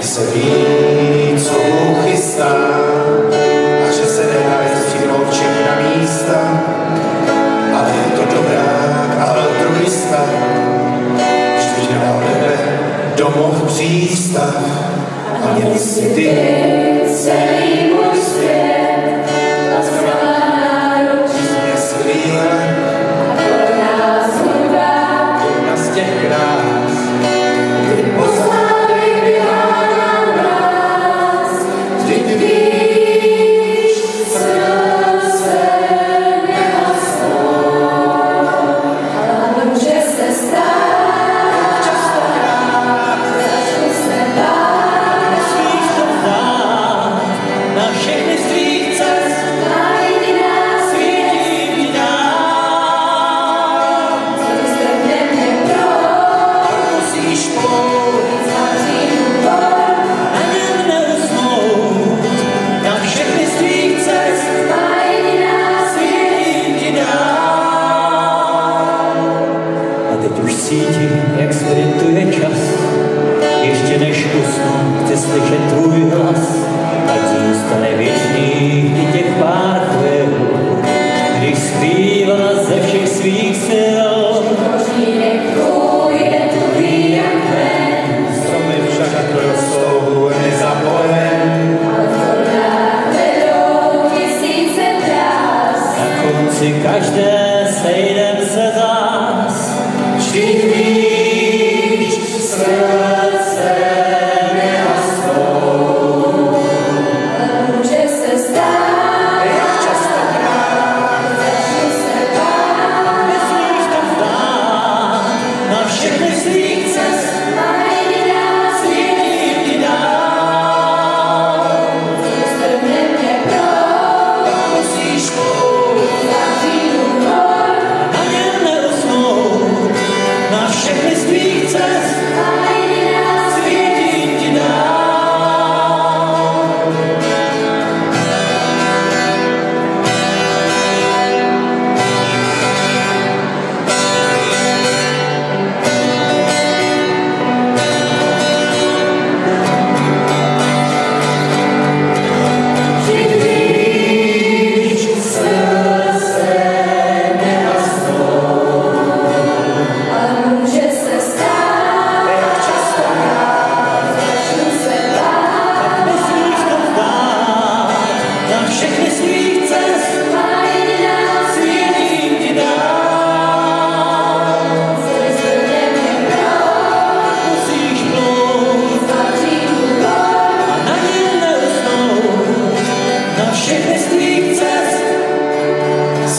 Se ví, co Bůh chystá, a že se nedá stihnout všechna místa, ale je to dobrák a altruista, vždyť nemá nebe domov přístav. A měli si ty celý můj svých sil. Stromy však rostou za polem. Na konci každé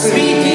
speaking.